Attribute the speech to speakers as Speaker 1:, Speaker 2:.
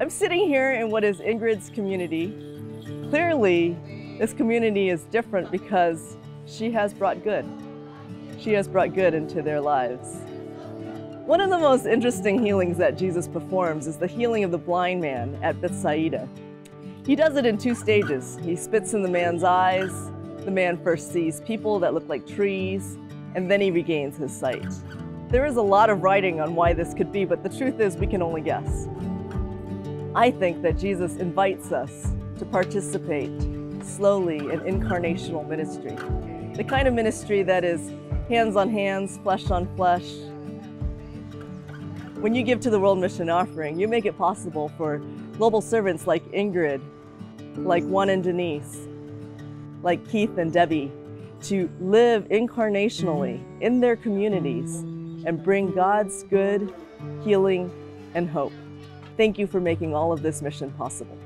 Speaker 1: I'm sitting here in what is Ingrid's community. Clearly, this community is different because she has brought good. She has brought good into their lives. One of the most interesting healings that Jesus performs is the healing of the blind man at Bethsaida. He does it in two stages. He spits in the man's eyes. The man first sees people that look like trees, and then he regains his sight. There is a lot of writing on why this could be, but the truth is we can only guess. I think that Jesus invites us to participate slowly in incarnational ministry. The kind of ministry that is hands on hands, flesh on flesh, when you give to the World Mission Offering, you make it possible for global servants like Ingrid, like Juan and Denise, like Keith and Debbie, to live incarnationally in their communities and bring God's good, healing, and hope. Thank you for making all of this mission possible.